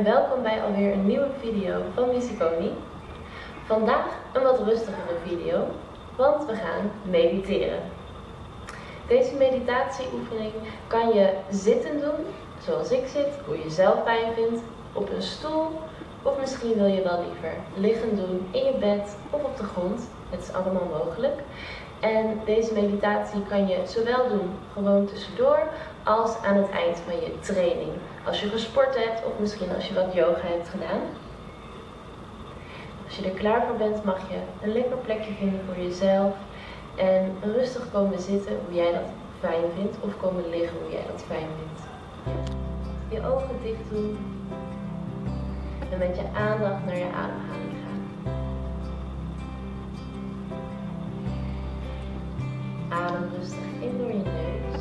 en welkom bij alweer een nieuwe video van Musiconi. Vandaag een wat rustigere video, want we gaan mediteren. Deze meditatieoefening kan je zitten doen, zoals ik zit, hoe je zelf fijn vindt, op een stoel of misschien wil je wel liever liggen doen in je bed of op de grond. Het is allemaal mogelijk. En deze meditatie kan je zowel doen gewoon tussendoor als aan het eind van je training. Als je gesport hebt of misschien als je wat yoga hebt gedaan. Als je er klaar voor bent mag je een lekker plekje vinden voor jezelf. En rustig komen zitten hoe jij dat fijn vindt. Of komen liggen hoe jij dat fijn vindt. Je ogen dicht doen. En met je aandacht naar je ademhaling rustig in door je neus.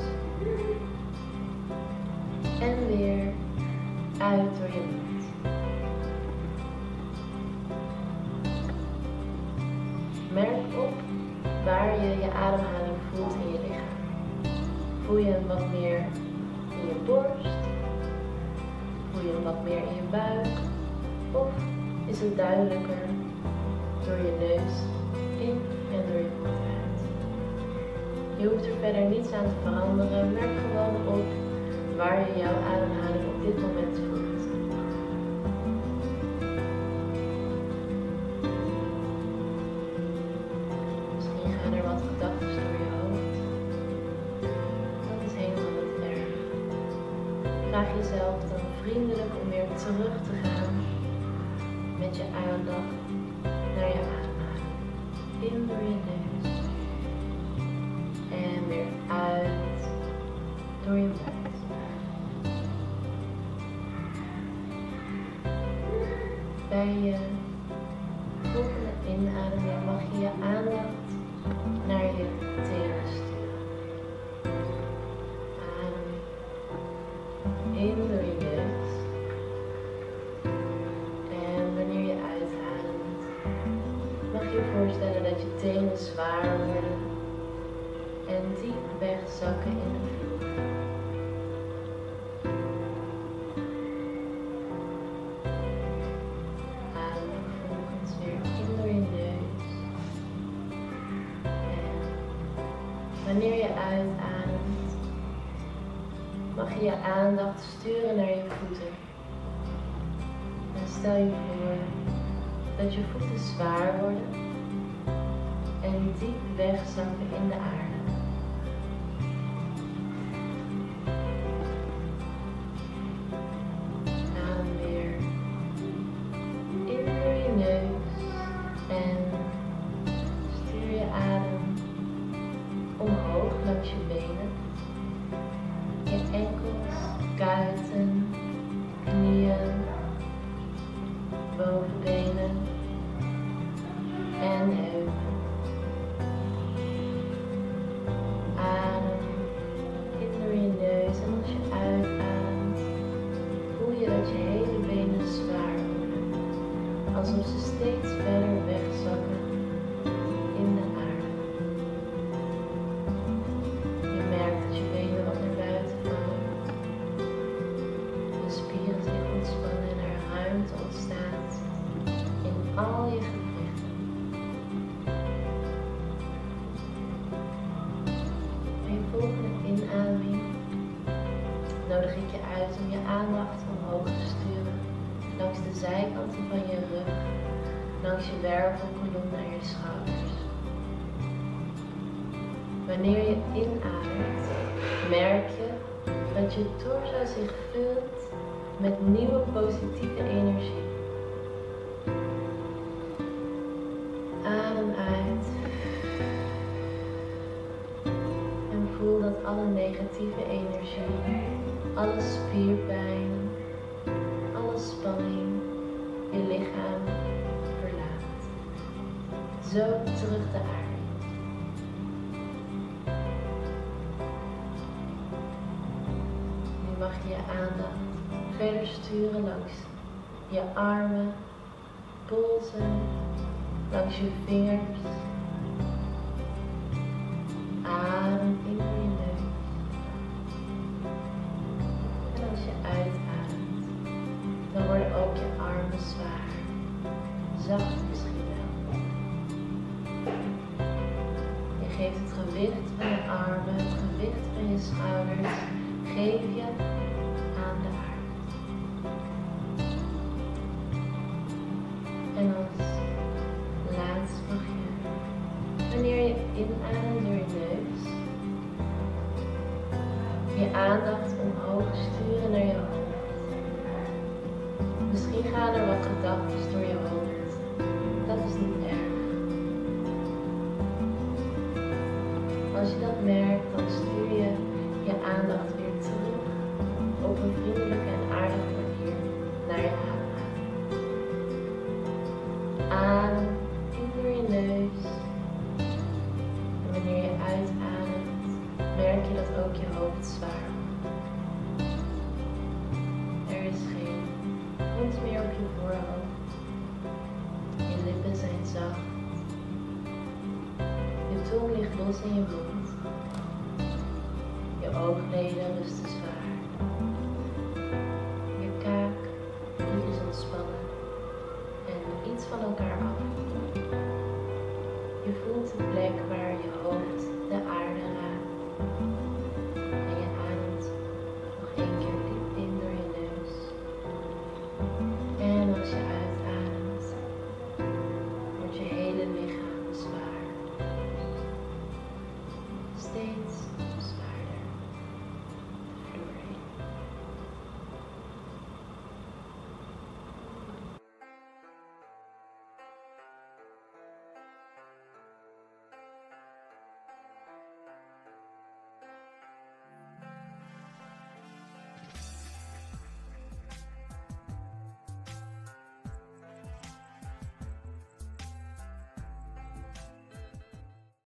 En weer uit door je mond. Merk op waar je je ademhaling voelt in je lichaam. Voel je hem wat meer in je borst? Voel je hem wat meer in je buik? Of is het duidelijker door je neus in en door je mond uit? Je hoeft er verder niets aan te veranderen. Merk gewoon op waar je jouw ademhaling op dit moment voelt. Misschien gaan er wat gedachten door je hoofd. Dat is helemaal niet erg. Vraag jezelf dan vriendelijk om weer terug te gaan met je aandacht naar je ademhaling. In door je neus. Bij je volgende inademing mag je je aandacht naar je tenen sturen. Adem in door je neus. En wanneer je uitademt, mag je voorstellen dat je tenen zwaar worden en diep wegzakken in de vloer. Wanneer je uitademt, mag je je aandacht sturen naar je voeten. En stel je voor dat je voeten zwaar worden en diep wegzakken in de aarde. Omhoog langs je uit om je aandacht omhoog te sturen langs de zijkanten van je rug, langs je wervelkolom naar je schouders. Wanneer je inademt, merk je dat je torso zich vult met nieuwe positieve energie. Adem uit en voel dat alle negatieve energie, alle spierpijn, alle spanning je lichaam verlaat. Zo terug de aarde. Nu mag je je aandacht verder sturen langs je armen, polsen, langs je vingers. Adem zwaar. Zacht misschien wel. Je geeft het gewicht van je armen, het gewicht van je schouders. Geef je op een vriendelijke en aardige manier naar je ademhaling. Adem in door je neus. En wanneer je uitademt, merk je dat ook je hoofd zwaar wordt. Er is geen mond meer op je voorhoofd. Je lippen zijn zacht. Je tong ligt los in je mond. Je oogleden rusten zwaar. van elkaar af. Je voelt de het blijkbaar